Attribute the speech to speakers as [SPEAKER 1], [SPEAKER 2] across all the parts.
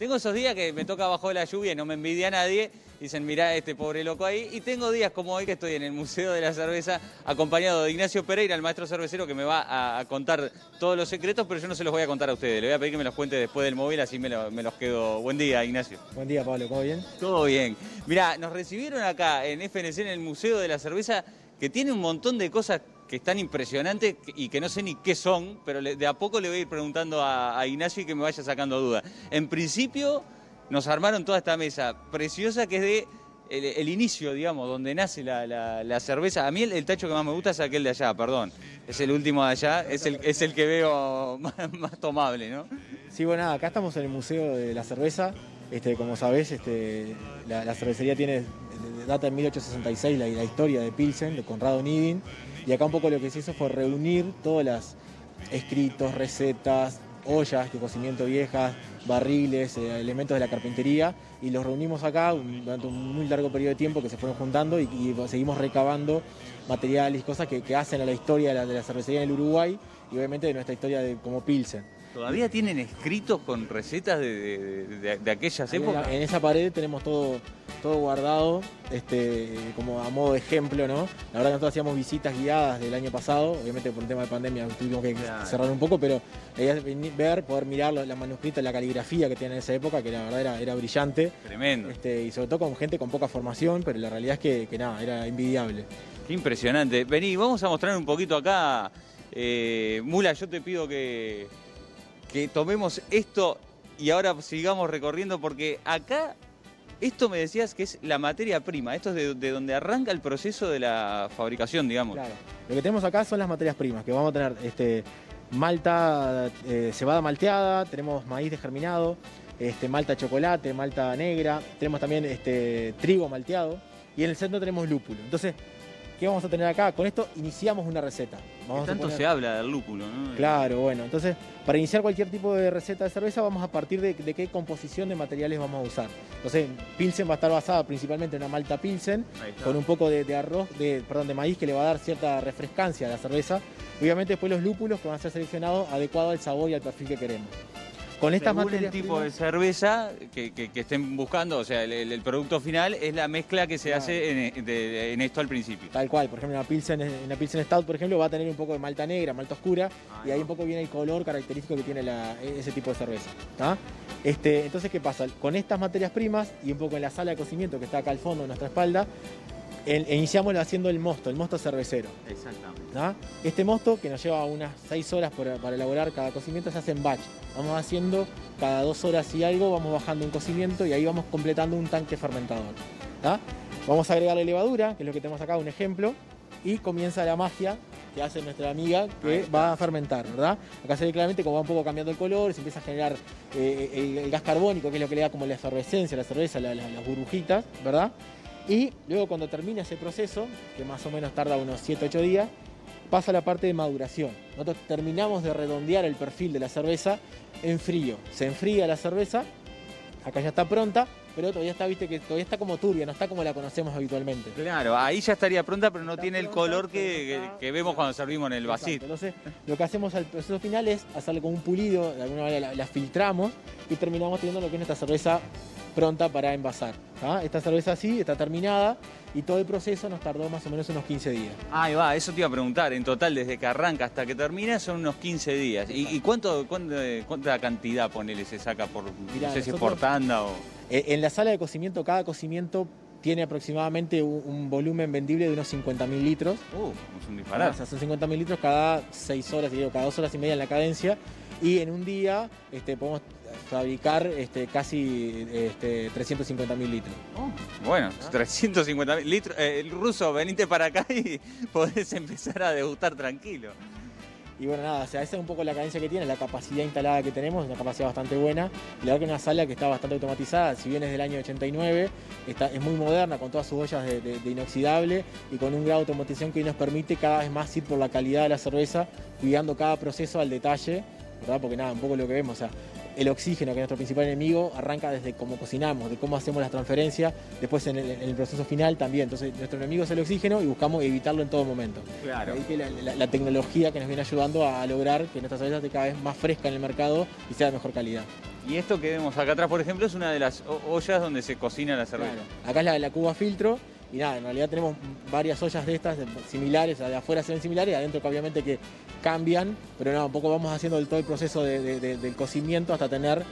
[SPEAKER 1] Tengo esos días que me toca bajo la lluvia y no me envidia nadie. Dicen, mirá este pobre loco ahí. Y tengo días como hoy que estoy en el Museo de la Cerveza acompañado de Ignacio Pereira, el maestro cervecero, que me va a, contar todos los secretos, pero yo no se los voy a contar a ustedes. Le voy a pedir que me los cuente después del móvil, así me, me los quedo. Buen día, Ignacio.
[SPEAKER 2] Buen día, Pablo. ¿Todo bien?
[SPEAKER 1] Todo bien. Mirá, nos recibieron acá en FNC, en el Museo de la Cerveza, que tiene un montón de cosas que están impresionantes y que no sé ni qué son, pero de a poco le voy a ir preguntando a, Ignacio y que me vaya sacando dudas. En principio nos armaron toda esta mesa preciosa que es de el, inicio, digamos, donde nace la, cerveza. A mí el, tacho que más me gusta es aquel de allá, perdón. Es el último de allá, es el, es el que veo más, tomable, ¿no?
[SPEAKER 2] Sí, bueno, acá estamos en el Museo de la Cerveza. Este, como sabés, este, la, cervecería tiene data en 1866 la, la historia de Pilsen, de Conrado Nidin. Y acá un poco lo que se hizo fue reunir todas las escritos, recetas, ollas de cocimiento viejas, barriles, eh, elementos de la carpintería y los reunimos acá durante un muy largo periodo de tiempo que se fueron juntando y, seguimos recabando materiales, cosas que, hacen a la historia de la, cervecería en el Uruguay y obviamente de nuestra historia de, como Pilsen.
[SPEAKER 1] ¿Todavía tienen escritos con recetas de, aquellas épocas?
[SPEAKER 2] En, esa pared tenemos todo, todo guardado, este, como a modo de ejemplo, ¿no? La verdad que nosotros hacíamos visitas guiadas del año pasado, obviamente por un tema de pandemia tuvimos que cerrar un poco, pero ver, poder mirar la manuscrita, la caligrafía que tiene en esa época, que la verdad era, brillante.
[SPEAKER 1] Tremendo.
[SPEAKER 2] Este, y sobre todo con gente con poca formación, pero la realidad es que, nada, era envidiable.
[SPEAKER 1] Qué impresionante. Vení, vamos a mostrar un poquito acá. Eh, Mula, yo te pido que que tomemos esto y ahora sigamos recorriendo porque acá esto me decías que es la materia prima, esto es de, donde arranca el proceso de la fabricación, digamos.
[SPEAKER 2] Claro, lo que tenemos acá son las materias primas, que vamos a tener este, malta, eh, cebada malteada, tenemos maíz desgerminado, este, malta chocolate, malta negra, tenemos también este, trigo malteado y en el centro tenemos lúpulo. Entonces, ¿Qué vamos a tener acá? Con esto iniciamos una receta.
[SPEAKER 1] tanto se habla del lúpulo, ¿no?
[SPEAKER 2] Claro, bueno. Entonces, para iniciar cualquier tipo de receta de cerveza, vamos a partir de, qué composición de materiales vamos a usar. Entonces, Pilsen va a estar basada principalmente en una malta Pilsen, con un poco de, arroz, de, perdón, de maíz que le va a dar cierta refrescancia a la cerveza. Obviamente, después los lúpulos que van a ser seleccionados adecuados al sabor y al perfil que queremos.
[SPEAKER 1] Con estas Según el tipo de cerveza que, estén buscando, o sea, el, producto final es la mezcla que se hace en, esto al principio.
[SPEAKER 2] Tal cual, por ejemplo, una Pilsen, una Pilsen Stout, por ejemplo, va a tener un poco de malta negra, malta oscura, ah, y ahí un poco viene el color característico que tiene ese tipo de cerveza. Este, entonces, ¿qué pasa? Con estas materias primas y un poco en la sala de cocimiento que está acá al fondo de nuestra espalda, iniciamos haciendo el mosto, el mosto cervecero.
[SPEAKER 1] Exactamente.
[SPEAKER 2] Este mosto, que nos lleva unas 6 horas para elaborar cada cocimiento, se hace en batch. Vamos haciendo cada dos horas y algo, vamos bajando un cocimiento y ahí vamos completando un tanque fermentador. Vamos a agregarle levadura, que es lo que tenemos acá, un ejemplo, y comienza la magia que hace nuestra amiga que va a fermentar, ¿verdad? Acá se ve claramente cómo va un poco cambiando el color, se empieza a generar eh, el, gas carbónico, que es lo que le da como la efervescencia, la cerveza, las burbujitas, ¿verdad? Y luego cuando termina ese proceso, que más o menos tarda unos 7-8 días, pasa la parte de maduración. Nosotros terminamos de redondear el perfil de la cerveza en frío. Se enfría la cerveza, acá ya está pronta, pero todavía está, viste, que todavía está como turbia, no está como la conocemos habitualmente.
[SPEAKER 1] Claro, ahí ya estaría pronta, pero no tiene el color que, vemos cuando servimos en el vasito.
[SPEAKER 2] Entonces, lo que hacemos al proceso final es hacerle con un pulido, de alguna manera la, filtramos y terminamos teniendo lo que es nuestra cerveza pronta para envasar. Esta cerveza así está terminada y todo el proceso nos tardó más o menos unos 15 días.
[SPEAKER 1] Ahí va, eso te iba a preguntar. En total, desde que arranca hasta que termina, son unos 15 días. ¿Y, cuánto, cuánta cantidad, ponele, se saca por, no sé si es por tanda o...?
[SPEAKER 2] Eh, en la sala de cocimiento, cada cocimiento tiene aproximadamente un, volumen vendible de unos 50.000 litros.
[SPEAKER 1] Uh, es un disparate.
[SPEAKER 2] O sea, son 50.000 litros cada 6 horas, digo, cada 2 horas y media en la cadencia. Y en un día este, podemos fabricar este, casi este, 350 mil litros.
[SPEAKER 1] Oh, bueno, 350 mil litros. Eh, el ruso, venite para acá y podés empezar a degustar tranquilo.
[SPEAKER 2] Y bueno, nada, o sea, esa es un poco la cadencia que tiene, la capacidad instalada que tenemos, una capacidad bastante buena. La verdad que es una sala que está bastante automatizada, si bien es del año 89, está, es muy moderna, con todas sus ollas de, inoxidable y con un grado de automatización que nos permite cada vez más ir por la calidad de la cerveza, cuidando cada proceso al detalle, ¿verdad? Porque nada, un poco lo que vemos, o sea, el oxígeno, que es nuestro principal enemigo, arranca desde cómo cocinamos, de cómo hacemos las transferencias, después en el, proceso final también. Entonces, nuestro enemigo es el oxígeno y buscamos evitarlo en todo momento.
[SPEAKER 1] Claro.
[SPEAKER 2] Ahí que la, tecnología que nos viene ayudando a lograr que nuestra cerveza esté cada vez más fresca en el mercado y sea de mejor calidad.
[SPEAKER 1] Y esto que vemos acá atrás, por ejemplo, es una de las ollas donde se cocina la cerveza.
[SPEAKER 2] Acá es la, la cuba filtro y nada, en realidad tenemos varias ollas de estas similares, de afuera se ven similares, adentro que obviamente que cambian, pero nada, un poco vamos haciendo todo el proceso del cocimiento hasta tener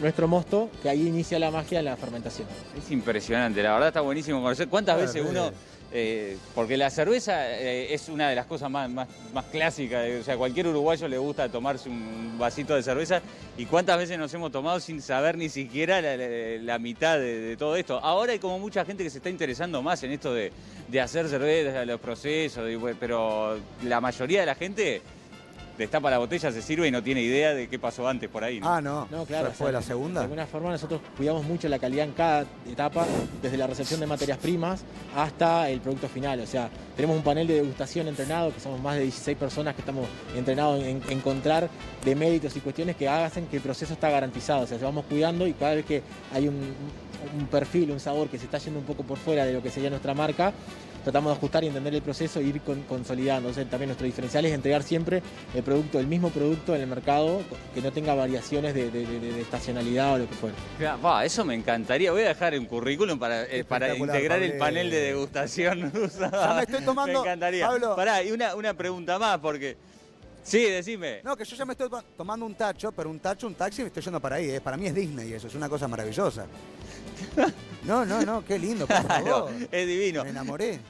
[SPEAKER 2] nuestro mosto, que ahí inicia la magia de la fermentación.
[SPEAKER 1] Es impresionante, la verdad está buenísimo conocer. ¿Cuántas veces uno eh, porque la cerveza eh, es una de las cosas más, más, clásicas, o sea, cualquier uruguayo le gusta tomarse un vasito de cerveza y cuántas veces nos hemos tomado sin saber ni siquiera la, mitad de, todo esto. Ahora hay como mucha gente que se está interesando más en esto de, hacer cerveza, los procesos, pero la mayoría de la gente destapa la botella, se sirve y no tiene idea de qué pasó antes por ahí.
[SPEAKER 3] Ah, no. No, claro. ¿Fue la segunda?
[SPEAKER 2] De alguna forma nosotros cuidamos mucho la calidad en cada etapa, desde la recepción de materias primas hasta el producto final. O sea, tenemos un panel de degustación entrenado, que somos más de 16 personas que estamos entrenados en encontrar de méritos y cuestiones que hacen que el proceso está garantizado. O sea, se vamos cuidando y cada vez que hay un, un perfil, un sabor que se está yendo un poco por fuera de lo que sería nuestra marca, tratamos de ajustar y entender el proceso e ir consolidando. también nuestro diferencial es entregar siempre el producto, el mismo producto en el mercado, que no tenga variaciones de, estacionalidad o lo que fuera.
[SPEAKER 1] eso me encantaría. Voy a dejar un currículum para, eh, para integrar el panel de degustación.
[SPEAKER 3] ya me estoy tomando.
[SPEAKER 1] Me encantaría. Pará, y una, una pregunta más, porque. Sí, decime.
[SPEAKER 3] No, que yo ya me estoy tomando un tacho, pero un tacho, un taxi, me estoy yendo para ahí. ¿eh? Para mí es Disney eso, es una cosa maravillosa. No, no, no, qué lindo, por favor.
[SPEAKER 1] es divino.
[SPEAKER 3] Me enamoré.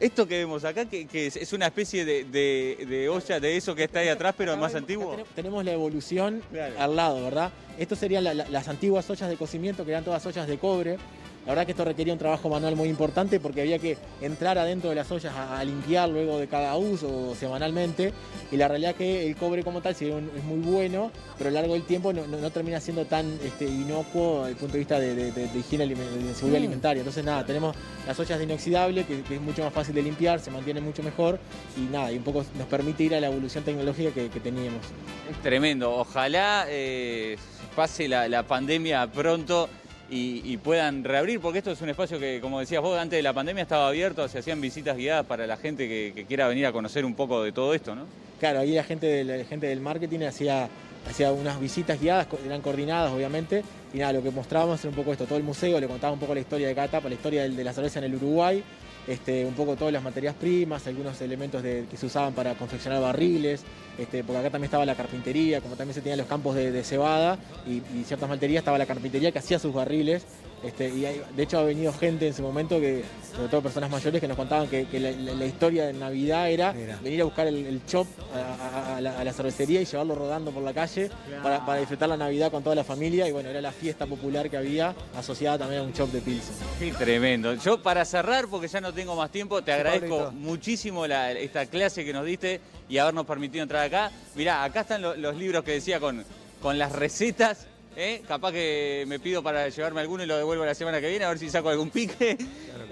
[SPEAKER 1] Esto que vemos acá, que, es, una especie de, olla de eso que está ahí atrás, pero más antiguo.
[SPEAKER 2] Tenemos la evolución al lado, ¿verdad? Esto serían las antiguas ollas de cocimiento, que eran todas ollas de cobre. La verdad que esto requería un trabajo manual muy importante porque había que entrar adentro de las ollas a, limpiar luego de cada uso o semanalmente. Y la realidad que el cobre como tal es muy bueno, pero a lo largo del tiempo no, termina siendo tan este, inocuo desde el punto de vista de, higiene y de seguridad mm. alimentaria. Entonces nada, tenemos las ollas de inoxidable que, es mucho más fácil de limpiar, se mantiene mucho mejor y nada, y un poco nos permite ir a la evolución tecnológica que, teníamos.
[SPEAKER 1] Es tremendo, ojalá eh, pase la pandemia pronto y, puedan reabrir, porque esto es un espacio que, como decías vos, antes de la pandemia estaba abierto, se hacían visitas guiadas para la gente que, quiera venir a conocer un poco de todo esto, ¿no?
[SPEAKER 2] Claro, ahí la gente, la gente del marketing hacía, hacía unas visitas guiadas, eran coordinadas obviamente, y nada, lo que mostrábamos era un poco esto, todo el museo, le contaba un poco la historia de cada etapa, la historia de la cerveza en el Uruguay, este, un poco todas las materias primas, algunos elementos que se usaban para confeccionar barriles, este, porque acá también estaba la carpintería, como también se tenían los campos de, cebada y, ciertas materias, estaba la carpintería que hacía sus barriles este, y de hecho ha venido gente en ese momento, que, sobre todo personas mayores, que nos contaban que, la, historia de Navidad era venir a buscar el, chop a, la, cervecería y llevarlo rodando por la calle para, disfrutar la Navidad con toda la familia. Y bueno, era la fiesta popular que había asociada también a un chop de pilsen.
[SPEAKER 1] Qué tremendo. Yo para cerrar, porque ya no tengo más tiempo, te agradezco muchísimo esta clase que nos diste y habernos permitido entrar acá. Mirá, acá están los libros que decía con, con las recetas ¿eh? Capaz que me pido para llevarme alguno y lo devuelvo la semana que viene, a ver si saco algún pique.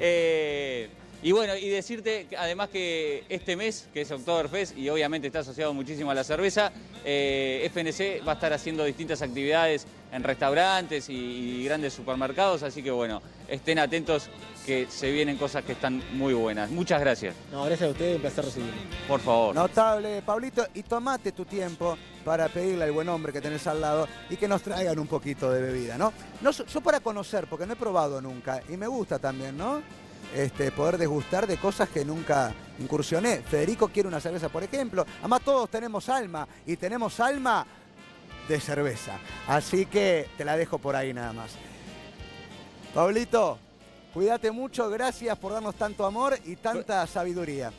[SPEAKER 1] Eh, y bueno, y decirte además que este mes, que es Oktoberfest, y obviamente está asociado muchísimo a la cerveza, eh, FNC va a estar haciendo distintas actividades en restaurantes y, grandes supermercados, así que bueno, estén atentos que se vienen cosas que están muy buenas. Muchas gracias.
[SPEAKER 2] No, gracias a ustedes, un placer recibirlo.
[SPEAKER 1] Por favor.
[SPEAKER 3] Notable, Pablito, y tomate tu tiempo para pedirle al buen hombre que tenés al lado y que nos traigan un poquito de bebida, ¿no? no yo para conocer, porque no he probado nunca, y me gusta también, ¿no? Este, poder degustar de cosas que nunca incursioné. Federico quiere una cerveza, por ejemplo. Además, todos tenemos alma y tenemos alma de cerveza. Así que te la dejo por ahí nada más. Pablito, cuídate mucho, gracias por darnos tanto amor y tanta sabiduría.